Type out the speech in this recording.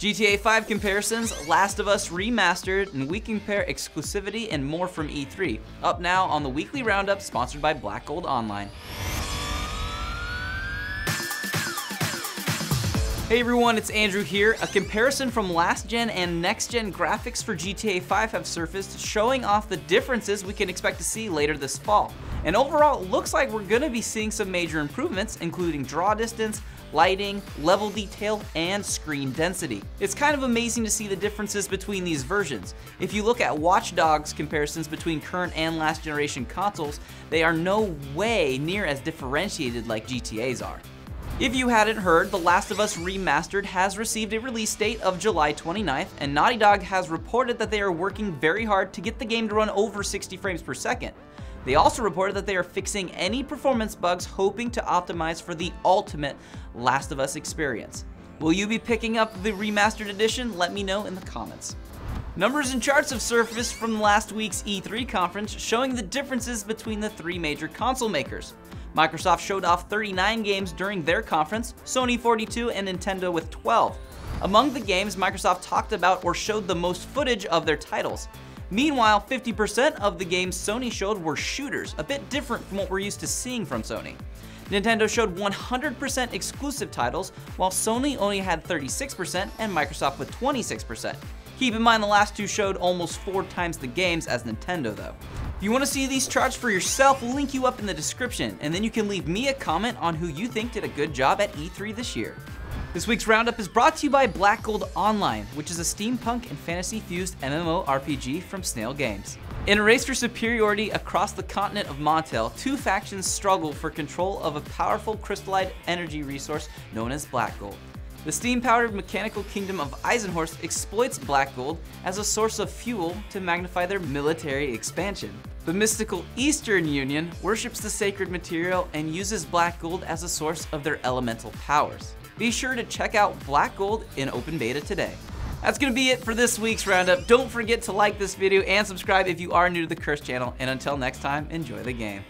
GTA 5 comparisons, Last of Us Remastered, and we compare exclusivity and more from E3. Up now on the weekly roundup sponsored by Black Gold Online. Hey everyone, it's Andrew here. A comparison from last gen and next gen graphics for GTA 5 have surfaced, showing off the differences we can expect to see later this fall. And overall, it looks like we're gonna be seeing some major improvements, including draw distance, lighting, level detail, and screen density. It's kind of amazing to see the differences between these versions. If you look at Watch Dogs comparisons between current and last generation consoles, they are no way near as differentiated like GTA's are. If you hadn't heard, The Last of Us Remastered has received a release date of July 29th, and Naughty Dog has reported that they are working very hard to get the game to run over 60 frames per second. They also reported that they are fixing any performance bugs hoping to optimize for the ultimate Last of Us experience. Will you be picking up the remastered edition? Let me know in the comments. Numbers and charts have surfaced from last week's E3 conference showing the differences between the three major console makers. Microsoft showed off 39 games during their conference, Sony 42, and Nintendo with 12. Among the games Microsoft talked about or showed the most footage of their titles. Meanwhile, 50% of the games Sony showed were shooters, a bit different from what we're used to seeing from Sony. Nintendo showed 100% exclusive titles, while Sony only had 36% and Microsoft with 26%. Keep in mind the last two showed almost four times the games as Nintendo though. If you want to see these charts for yourself, we'll link you up in the description, and then you can leave me a comment on who you think did a good job at E3 this year. This week's roundup is brought to you by Black Gold Online, which is a steampunk and fantasy-fused MMORPG from Snail Games. In a race for superiority across the continent of Montel, two factions struggle for control of a powerful crystallite energy resource known as Black Gold. The steam-powered mechanical kingdom of Eisenhorst exploits black gold as a source of fuel to magnify their military expansion. The mystical Eastern Union worships the sacred material and uses black gold as a source of their elemental powers. Be sure to check out Black Gold in open beta today. That's gonna be it for this week's roundup. Don't forget to like this video and subscribe if you are new to the Curse channel. And until next time, enjoy the game.